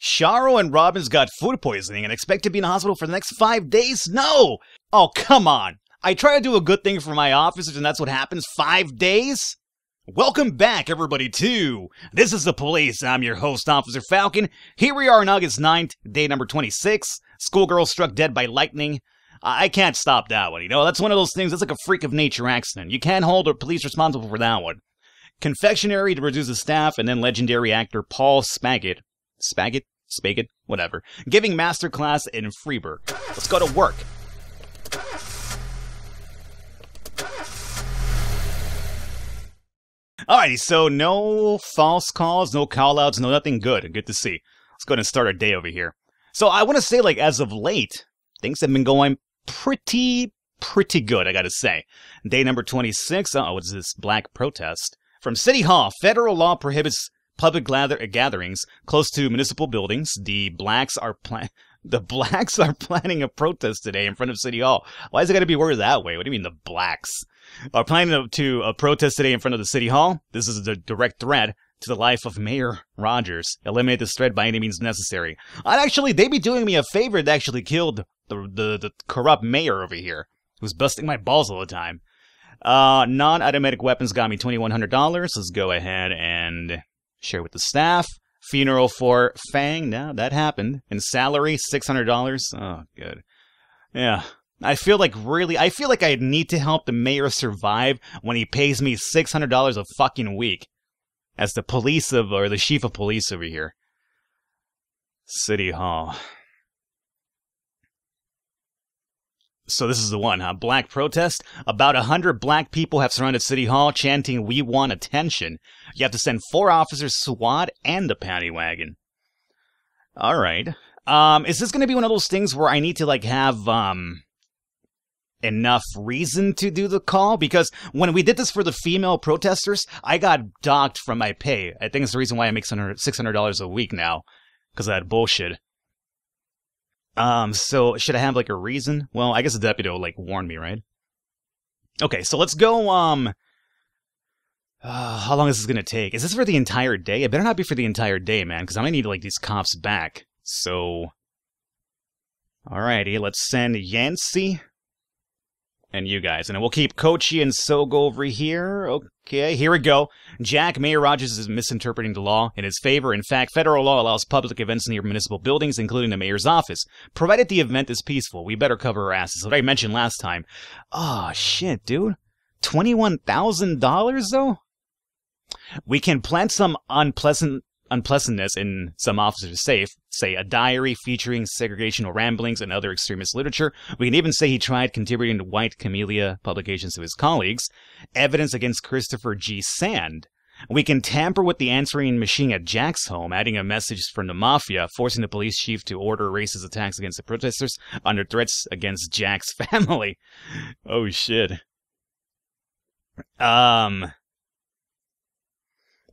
Sharo and Robbins got food poisoning and expect to be in the hospital for the next five days? No! Oh, come on. I try to do a good thing for my officers and that's what happens? Five days? Welcome back, everybody, to This is the Police. I'm your host, Officer Falcon. Here we are on August 9th, day number 26. Schoolgirl struck dead by lightning. I can't stop that one, you know? That's one of those things, that's like a freak of nature accident. You can't hold the police responsible for that one. Confectionery to reduce the staff, and then legendary actor Paul Spaggett. Spaggett? Spaggett? Whatever. Giving masterclass in Freeburg. Let's go to work. Alrighty, so no false calls, no callouts, no nothing good. Good to see. Let's go ahead and start our day over here. So I want to say, like, as of late, things have been going pretty, pretty good, I gotta say. Day number 26, oh, what's this? Black protest. From City Hall, federal law prohibits public gather- gatherings close to municipal buildings. The blacks are plan- the blacks are planning a protest today in front of City Hall. Why is it got to be worded that way? What do you mean the blacks are planning to, a protest today in front of the City Hall? This is a direct threat to the life of Mayor Rogers. Eliminate this threat by any means necessary. I'd actually, they'd be doing me a favor to actually kill the, the, the corrupt mayor over here, who's busting my balls all the time. Uh, non-automatic weapons got me $2,100. Let's go ahead and share with the staff. Funeral for Fang, now that happened. And salary, $600. Oh, good. Yeah. I feel like really, I feel like I need to help the mayor survive when he pays me $600 a fucking week as the police of, or the chief of police over here. City Hall. So this is the one, huh? Black protest. About a hundred black people have surrounded City Hall chanting, we want attention. You have to send four officers, SWAT, and a paddy wagon. Alright. Um, is this gonna be one of those things where I need to, like, have, um, enough reason to do the call? Because when we did this for the female protesters, I got docked from my pay. I think it's the reason why I make $600 a week now. Because of that bullshit. Um, so should I have like a reason? Well, I guess the deputy will like warn me, right? Okay, so let's go, um... Uh, how long is this gonna take? Is this for the entire day? It better not be for the entire day, man, because I'm gonna need, like, these cops back. So... Alrighty, let's send Yancy and you guys. And we'll keep Kochi and Sogo over here. Okay, here we go. Jack, Mayor Rogers is misinterpreting the law in his favor. In fact, federal law allows public events near municipal buildings, including the mayor's office, provided the event is peaceful. We better cover our asses. What I mentioned last time. Oh, shit, dude. $21,000, though? We can plant some unpleasant unpleasantness in some officers' safe, say a diary featuring segregational ramblings and other extremist literature. We can even say he tried contributing to white camellia publications to his colleagues. Evidence against Christopher G. Sand. We can tamper with the answering machine at Jack's home, adding a message from the mafia, forcing the police chief to order racist attacks against the protesters under threats against Jack's family. Oh shit. Um,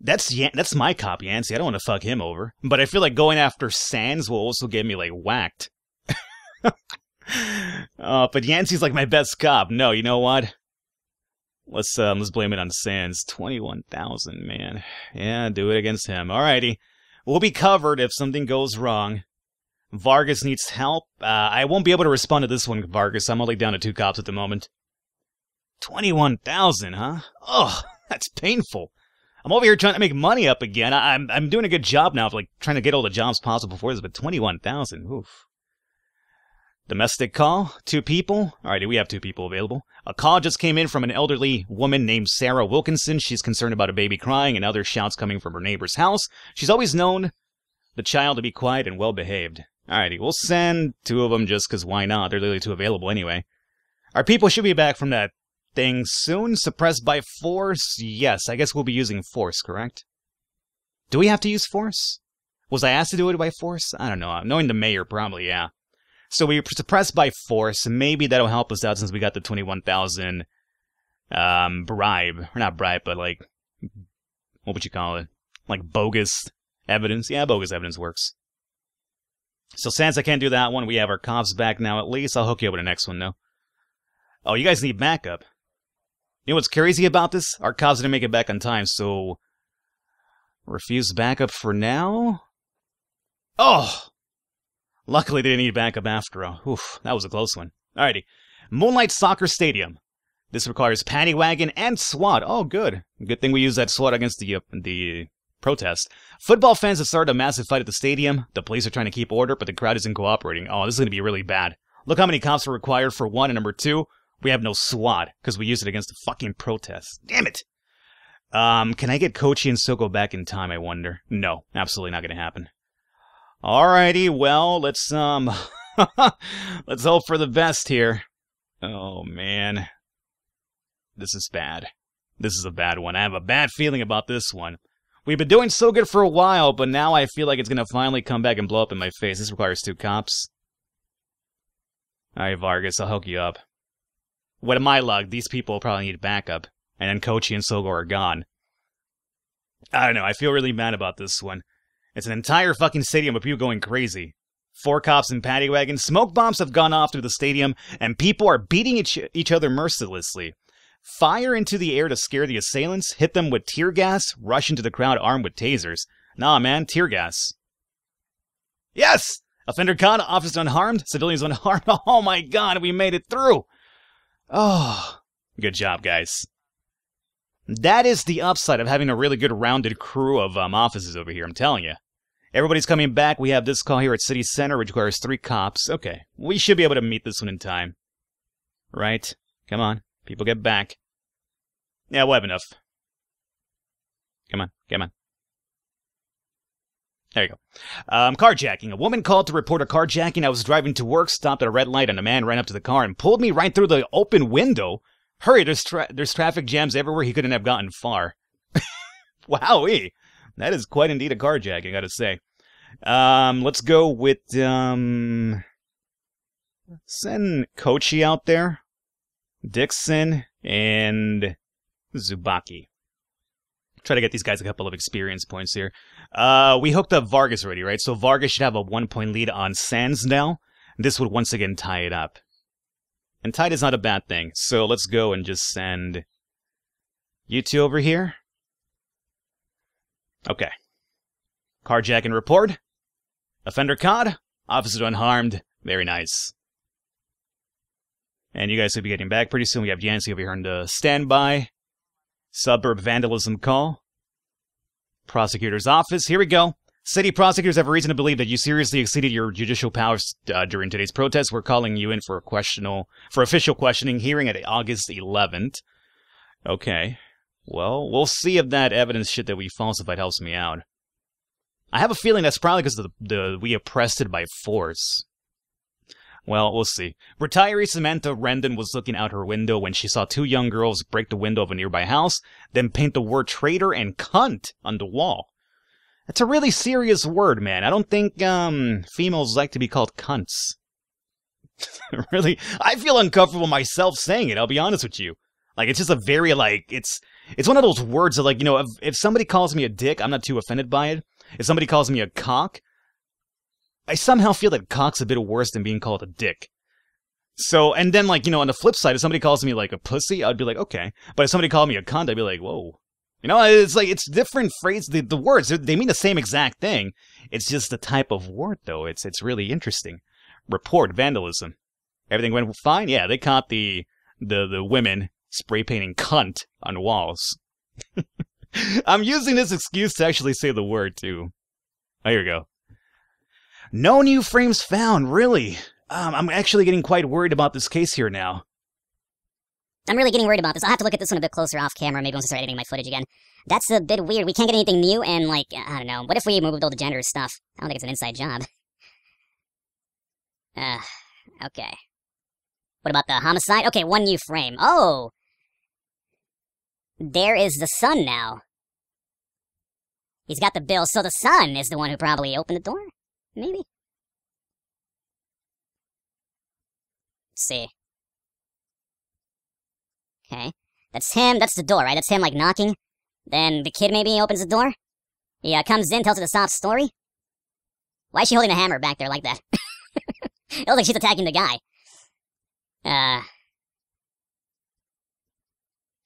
that's Yan- that's my cop, Yancey. I don't want to fuck him over, but I feel like going after Sands will also get me like whacked. uh, but Yancey's like my best cop. No, you know what? Let's um, let's blame it on Sands. Twenty-one thousand, man. Yeah, do it against him. Alrighty, we'll be covered if something goes wrong. Vargas needs help. Uh, I won't be able to respond to this one, Vargas. I'm only down to two cops at the moment. Twenty-one thousand, huh? Oh, that's painful. I'm over here trying to make money up again. I, am I'm doing a good job now of like trying to get all the jobs possible for this, but twenty one thousand. Oof. Domestic call, two people. Alrighty, we have two people available. A call just came in from an elderly woman named Sarah Wilkinson. She's concerned about a baby crying and other shouts coming from her neighbor's house. She's always known the child to be quiet and well behaved. All righty, we'll send two of them just because why not? They're literally two available anyway. Our people should be back from that thing soon. Suppressed by force? Yes, I guess we'll be using force, correct? Do we have to use force? Was I asked to do it by force? I don't know. Knowing the mayor, probably, yeah. So we suppressed by force. Maybe that'll help us out since we got the 21,000 um, bribe. Or not bribe, but like, what would you call it? Like bogus evidence? Yeah, bogus evidence works. So since I can't do that one, we have our cops back now at least. I'll hook you up with the next one, though. Oh, you guys need backup. You know what's crazy about this? Our cops didn't make it back on time, so... Refuse backup for now? Oh! Luckily, they didn't need backup after all. Oof, that was a close one. Alrighty. Moonlight Soccer Stadium. This requires paddy wagon and SWAT. Oh, good. Good thing we used that SWAT against the uh, the protest. Football fans have started a massive fight at the stadium. The police are trying to keep order, but the crowd isn't cooperating. Oh, this is going to be really bad. Look how many cops are required for one, and number two, we have no SWAT because we used it against the fucking protests. Damn it! Um, can I get Kochi and Soko back in time, I wonder? No, absolutely not to happen. Alrighty, well, let's, um, let's hope for the best here. Oh, man. This is bad. This is a bad one. I have a bad feeling about this one. We've been doing so good for a while, but now I feel like it's gonna finally come back and blow up in my face. This requires two cops. Alright, Vargas, I'll hook you up. What am I luck? These people probably need backup. And then Kochi and Sogo are gone. I don't know, I feel really bad about this one. It's an entire fucking stadium of people going crazy. Four cops in paddy wagons, smoke bombs have gone off through the stadium, and people are beating each, each other mercilessly. Fire into the air to scare the assailants, hit them with tear gas, rush into the crowd armed with tasers. Nah, man, tear gas. Yes! Offender caught, officer unharmed, civilians unharmed. Oh my god, we made it through! Oh, good job, guys. That is the upside of having a really good rounded crew of um, officers over here, I'm telling you. Everybody's coming back. We have this call here at City Center, which requires three cops. Okay, we should be able to meet this one in time. Right? Come on. People get back. Yeah, we'll have enough. Come on, come on. There you go. Um, carjacking. A woman called to report a carjacking. I was driving to work, stopped at a red light, and a man ran up to the car and pulled me right through the open window. Hurry, there's, tra- there's traffic jams everywhere. He couldn't have gotten far. Wowee. That is quite indeed a carjacking, I gotta say. Um, let's go with, um, send Kochi out there. Dixon and Zubaki. Try to get these guys a couple of experience points here. Uh, we hooked up Vargas already, right? So Vargas should have a one point lead on Sands now. This would once again tie it up. And tied is not a bad thing. So let's go and just send you two over here. Okay. Carjacking report. Offender caught. Officer unharmed. Very nice. And you guys will be getting back pretty soon. We have Yancy over here on the standby. Suburb vandalism call. Prosecutor's office. Here we go. City prosecutors have reason to believe that you seriously exceeded your judicial powers uh, during today's protest. We're calling you in for a questional, for official questioning hearing at August 11th. Okay. Well, we'll see if that evidence shit that we falsified helps me out. I have a feeling that's probably because the, the we oppressed it by force. Well, we'll see. Retiree Samantha Rendon was looking out her window when she saw two young girls break the window of a nearby house, then paint the word traitor and cunt on the wall. That's a really serious word, man. I don't think um, females like to be called cunts. really, I feel uncomfortable myself saying it. I'll be honest with you. Like it's just a very like it's it's one of those words that like you know if if somebody calls me a dick, I'm not too offended by it. If somebody calls me a cock, I somehow feel that cock's a bit worse than being called a dick. So, and then like, you know, on the flip side, if somebody calls me like a pussy, I'd be like, okay. But if somebody called me a cunt, I'd be like, whoa. You know, it's like, it's different phrases. The, the words, they mean the same exact thing. It's just the type of word, though. It's, it's really interesting. Report vandalism. Everything went fine? Yeah, they caught the, the, the women spray painting cunt on walls. I'm using this excuse to actually say the word, too. Oh, here we go. No new frames found, really. Um, I'm actually getting quite worried about this case here now. I'm really getting worried about this. I'll have to look at this one a bit closer off camera, maybe once I start editing my footage again. That's a bit weird. We can't get anything new, and, like, I don't know. What if we moved all the gender stuff? I don't think it's an inside job. Uh, okay. What about the homicide? Okay, one new frame. Oh! There is the son now. He's got the bill, so the son is the one who probably opened the door? Maybe? Let's see. Okay. That's him. That's the door, right? That's him, like, knocking. Then the kid maybe opens the door. He uh, comes in, tells her the sob story. Why is she holding a hammer back there like that? it looks like she's attacking the guy. Uh...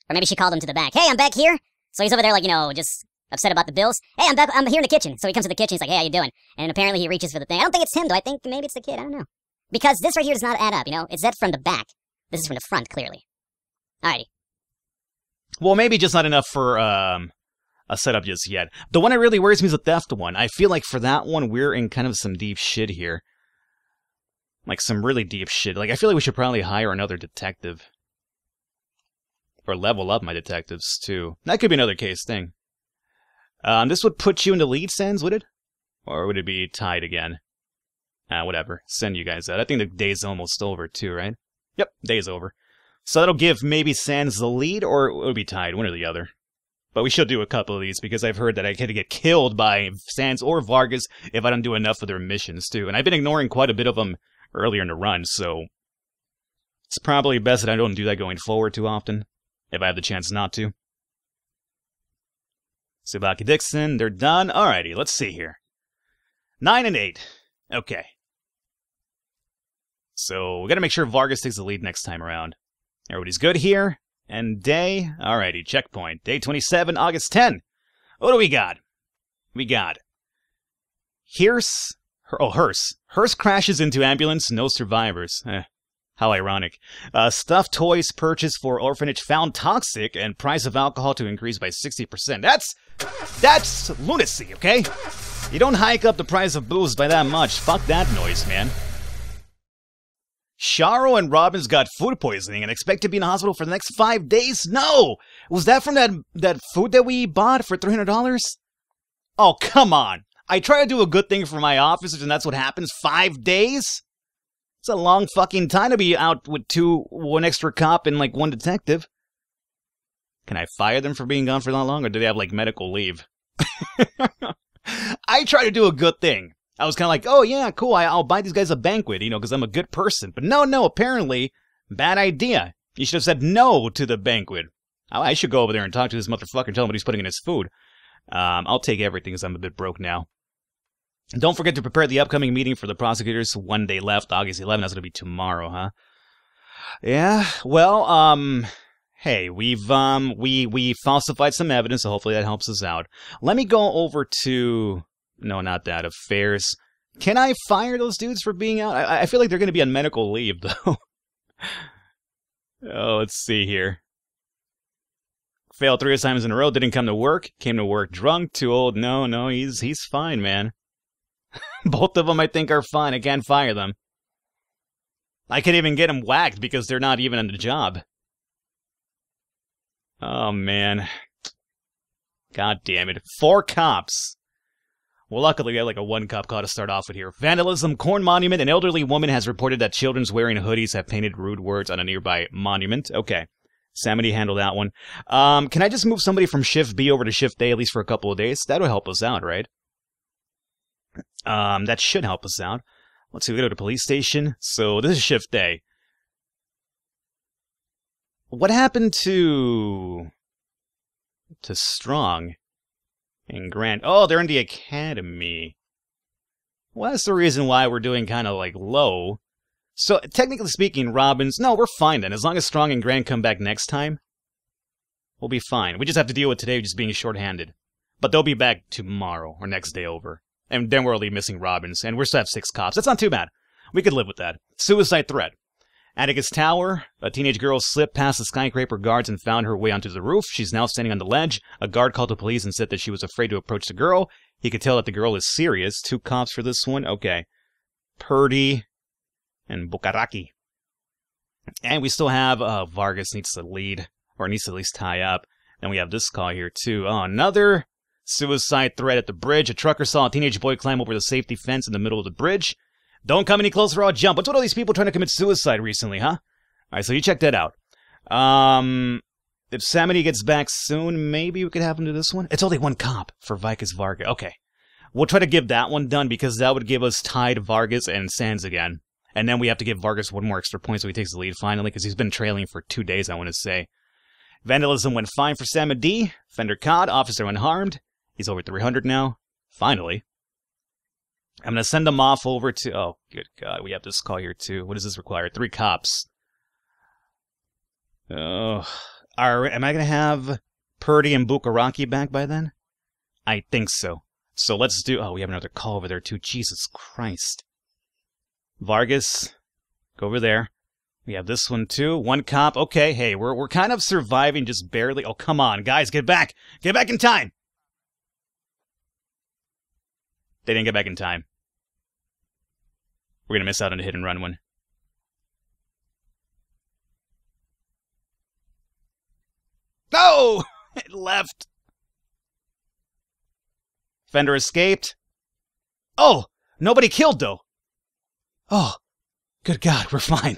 Or maybe she called him to the back. Hey, I'm back here! So he's over there, like, you know, just upset about the bills. Hey, I'm back. I'm here in the kitchen. So he comes to the kitchen. He's like, hey, how you doing? And apparently he reaches for the thing. I don't think it's him though. I think maybe it's the kid. I don't know. Because this right here does not add up. You know, it's that from the back. This is from the front, clearly. Alrighty. Well, maybe just not enough for um a setup just yet. The one that really worries me is the theft one. I feel like for that one, we're in kind of some deep shit here. Like some really deep shit. Like I feel like we should probably hire another detective. Or level up my detectives too. That could be another case thing. Um, this would put you into lead Sans, would it? Or would it be tied again? Ah, whatever. Send you guys out. I think the day's almost over too, right? Yep, day's over. So that'll give maybe Sans the lead, or it would be tied, one or the other. But we should do a couple of these because I've heard that I could get killed by Sans or Vargas if I don't do enough of their missions too. And I've been ignoring quite a bit of them earlier in the run, so it's probably best that I don't do that going forward too often, if I have the chance not to. Subaki Dixon, they're done. Alrighty, let's see here. Nine and eight. Okay. So we gotta make sure Vargas takes the lead next time around. Everybody's good here. And day, alrighty, checkpoint. Day 27, August 10. What do we got? We got Hearse, oh, hearse. Hearse crashes into ambulance, no survivors. Eh, how ironic. Uh, stuffed toys purchased for orphanage found toxic and price of alcohol to increase by 60%. That's, that's lunacy, okay? You don't hike up the price of booze by that much. Fuck that noise, man. Sharo and Robbins got food poisoning and expect to be in hospital for the next five days? No! Was that from that, that food that we bought for $300? Oh, come on. I try to do a good thing for my officers and that's what happens? Five days? It's a long fucking time to be out with two, one extra cop and like one detective. Can I fire them for being gone for that long or do they have like medical leave? I try to do a good thing. I was kind of like, oh yeah, cool. I, will buy these guys a banquet, you know, because I'm a good person. But no, no, apparently, bad idea. You should have said no to the banquet. I, I should go over there and talk to this motherfucker and tell him what he's putting in his food. Um, I'll take everything because I'm a bit broke now. Don't forget to prepare the upcoming meeting for the prosecutors. One day left, August 11th. That's going to be tomorrow, huh? Yeah. Well, um, hey, we've um, we we falsified some evidence, so hopefully that helps us out. Let me go over to no, not that. Affairs. Can I fire those dudes for being out? I, I feel like they're going to be on medical leave, though. oh, let's see here. Failed three assignments in a row. Didn't come to work. Came to work drunk. Too old. No, no, he's he's fine, man. Both of them, I think, are fine. I can't fire them. I could even get them whacked because they're not even on the job. Oh man. God damn it. Four cops. Well, luckily, we had like a one cop call to start off with here. Vandalism, Corn Monument. An elderly woman has reported that children's wearing hoodies have painted rude words on a nearby monument. Okay. Samity handled that one. Um, can I just move somebody from Shift B over to Shift A at least for a couple of days? That'll help us out, right? Um, that should help us out. Let's see, we go to the police station. So this is Shift day. What happened to... to Strong? And Grant. Oh, they're in the academy. Well, that's the reason why we're doing kind of like low. So, technically speaking, Robbins, no, we're fine then. As long as Strong and Grant come back next time, we'll be fine. We just have to deal with today just being short-handed. But they'll be back tomorrow or next day over. And then we're only missing Robbins, and we're still have six cops. That's not too bad. We could live with that. Suicide threat. Atticus Tower, a teenage girl slipped past the skyscraper guards and found her way onto the roof. She's now standing on the ledge. A guard called the police and said that she was afraid to approach the girl. He could tell that the girl is serious. Two cops for this one. Okay. Purdy and Bukaraki. And we still have uh, Vargas needs to lead, or needs to at least tie up. Then we have this call here, too. Oh, another suicide threat at the bridge. A trucker saw a teenage boy climb over the safety fence in the middle of the bridge. Don't come any closer or I'll jump. What's with all these people trying to commit suicide recently, huh? Alright, so you check that out. Um, if Samity gets back soon, maybe we could have him do this one. It's only one cop for Vicus Vargas. Okay. We'll try to give that one done because that would give us tied Vargas and Sans again. And then we have to give Vargas one more extra point so he takes the lead finally because he's been trailing for two days, I want to say. Vandalism went fine for Sam D. Fender Cod, officer unharmed. He's over 300 now. Finally. I'm gonna send him off over to. Oh, good God, we have this call here too. What does this require? Three cops. Oh, are am I gonna have Purdy and Bukaraki back by then? I think so. So let's do. Oh, we have another call over there too. Jesus Christ. Vargas, go over there. We have this one too. One cop. Okay, hey, we're we're kind of surviving just barely. Oh, come on, guys, get back. Get back in time. They didn't get back in time. We're gonna miss out on a hit and run one. No! It left. Fender escaped. Oh! Nobody killed, though. Oh, good God, we're fine.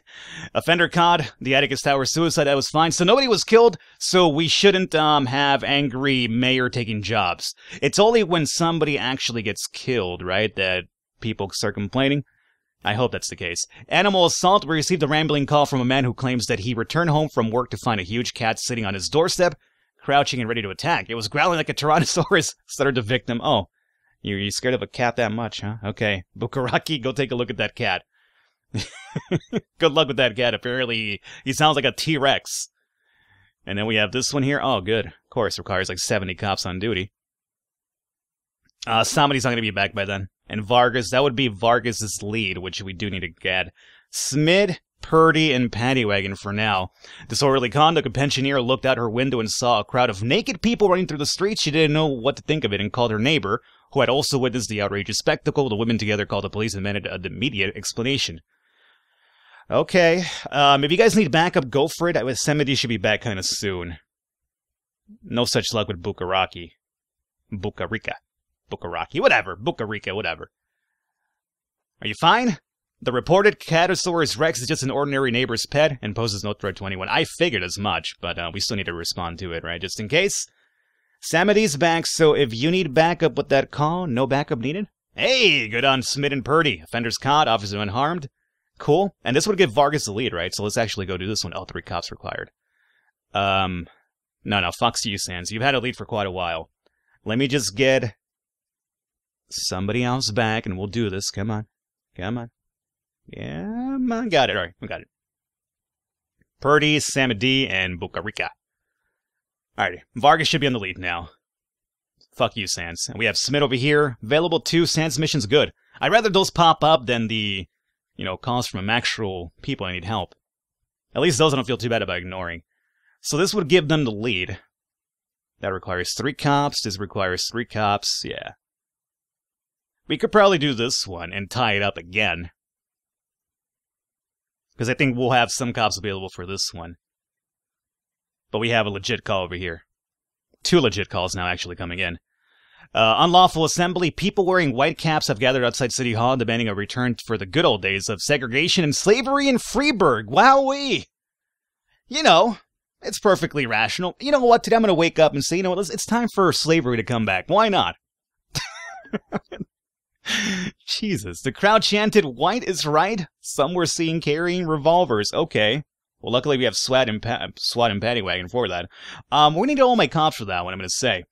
Offender COD, the Atticus Tower suicide, that was fine. So nobody was killed, so we shouldn't um, have angry mayor taking jobs. It's only when somebody actually gets killed, right, that people start complaining. I hope that's the case. Animal assault. We received a rambling call from a man who claims that he returned home from work to find a huge cat sitting on his doorstep, crouching and ready to attack. It was growling like a Tyrannosaurus, stuttered the victim. Oh, you you scared of a cat that much, huh? Okay. Bukaraki, go take a look at that cat. good luck with that cat. Apparently, he sounds like a T Rex. And then we have this one here. Oh, good. Of course, requires like 70 cops on duty. Uh, somebody's not going to be back by then. And Vargas, that would be Vargas's lead, which we do need to get. Smith, Purdy, and Paddywagon for now. Disorderly conduct, a pensioner looked out her window and saw a crowd of naked people running through the streets. She didn't know what to think of it and called her neighbor, who had also witnessed the outrageous spectacle. The women together called the police and demanded an immediate explanation. Okay, um, if you guys need backup, go for it. Samity should be back kind of soon. No such luck with Bukaraki. Bukarika. Bukaraki, whatever. Bukarika, whatever. Are you fine? The reported Catosaurus rex is just an ordinary neighbor's pet and poses no threat to anyone. I figured as much, but uh, we still need to respond to it, right? Just in case. Samity's back, so if you need backup with that call, no backup needed? Hey, good on Smith and Purdy. Offender's caught, officer unharmed. Cool. And this would give Vargas the lead, right? So let's actually go do this one. Oh, three cops required. Um, no, no, Fox you, Sans. You've had a lead for quite a while. Let me just get somebody else back and we'll do this. Come on. Come on. Yeah, I got it. All right, we got it. Purdy, Samadhi, and Bukarika. Alrighty, Vargas should be on the lead now. Fuck you, Sans. And we have Smith over here. Available too. Sans mission's good. I'd rather those pop up than the, you know, calls from actual people I need help. At least those I don't feel too bad about ignoring. So this would give them the lead. That requires three cops. This requires three cops. Yeah. We could probably do this one and tie it up again. Because I think we'll have some cops available for this one. But we have a legit call over here. Two legit calls now actually coming in. Uh, unlawful assembly. People wearing white caps have gathered outside City Hall demanding a return for the good old days of segregation and slavery in Freeburg. Wowee! You know, it's perfectly rational. You know what? Today I'm going to wake up and say, you know what? It's time for slavery to come back. Why not? Jesus. The crowd chanted, White is right. Some were seen carrying revolvers. Okay. Well, luckily we have SWAT and, pa- SWAT and Paddywagon for that. Um, we need all my cops for that one, I'm going to say.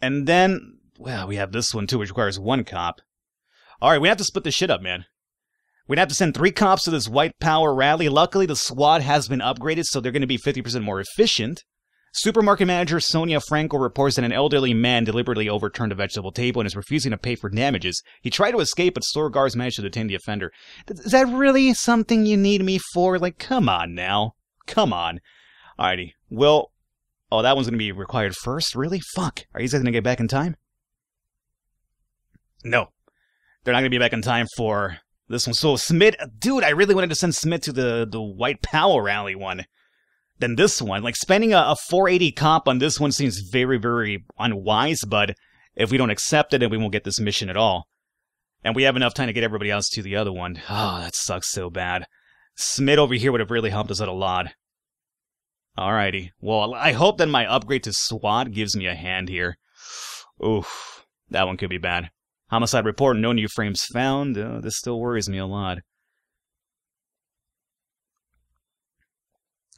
And then, well, we have this one too, which requires one cop. Alright, we have to split this shit up, man. We'd have to send three cops to this white power rally. Luckily, the SWAT has been upgraded, so they're going to be 50% more efficient. Supermarket manager Sonia Franco reports that an elderly man deliberately overturned a vegetable table and is refusing to pay for damages. He tried to escape, but store guards managed to detain the offender. Is that really something you need me for? Like, come on now. Come on. Alrighty. Well, oh, that one's going to be required first? Really? Fuck. Are you guys going to get back in time? No. They're not going to be back in time for this one. So, Smith, dude, I really wanted to send Smith to the, the White Power Rally one than this one. Like spending a, a 480 comp on this one seems very, very unwise, but if we don't accept it, then we won't get this mission at all. And we have enough time to get everybody else to the other one. Oh, that sucks so bad. Smith over here would have really helped us out a lot. Alrighty. Well, I hope that my upgrade to SWAT gives me a hand here. Oof. That one could be bad. Homicide report, no new frames found. Uh, this still worries me a lot.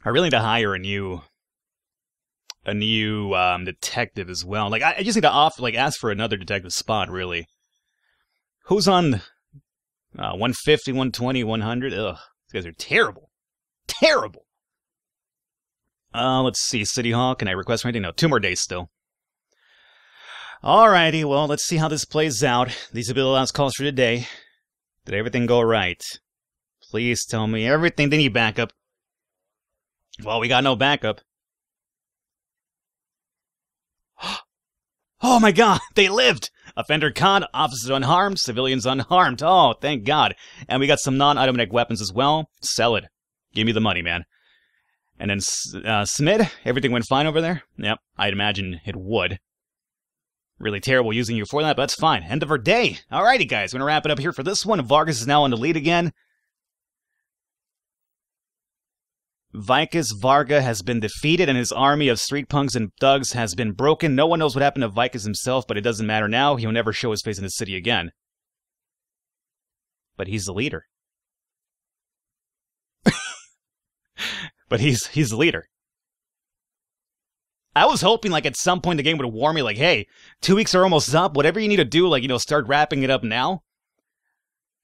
I really need to hire a new a new um, detective as well. Like I, I just need to off like ask for another detective spot. Really, who's on uh, 150, 120, 100? Ugh, these guys are terrible, terrible. Uh, let's see, City Hall. Can I request anything? No, two more days still. Alrighty, well, let's see how this plays out. These will be the last calls for today. Did everything go right? Please tell me everything. They need backup. Well, we got no backup. Oh my god, they lived! Offender caught, officers unharmed, civilians unharmed. Oh, thank god. And we got some non-automatic weapons as well. Sell it. Give me the money, man. And then uh, Smith, everything went fine over there? Yep, I'd imagine it would. Really terrible using you for that, but that's fine. End of our day. Alrighty, guys, we're gonna wrap it up here for this one. Vargas is now on the lead again. Vicus Varga has been defeated and his army of street punks and thugs has been broken. No one knows what happened to Vicus himself, but it doesn't matter now. He'll never show his face in the city again. But he's the leader. But he's he's the leader. I was hoping like at some point the game would warn me like, hey, two weeks are almost up. Whatever you need to do, like, you know, start wrapping it up now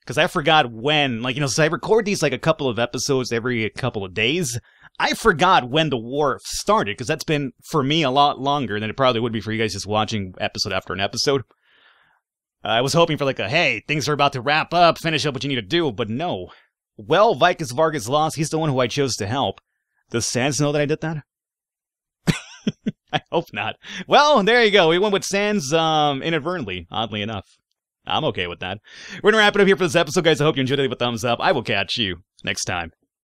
because I forgot when, like, you know, so I record these like a couple of episodes every couple of days. I forgot when the war started because that's been for me a lot longer than it probably would be for you guys just watching episode after an episode. Uh, I was hoping for like a hey, things are about to wrap up, finish up what you need to do, but no. Well, Vicus Vargas lost. He's the one who I chose to help. Does Sans know that I did that? I hope not. Well, there you go. We went with Sans um, inadvertently, oddly enough. I'm okay with that. We're going to wrap it up here for this episode, guys. I hope you enjoyed it. Leave a thumbs up. I will catch you next time.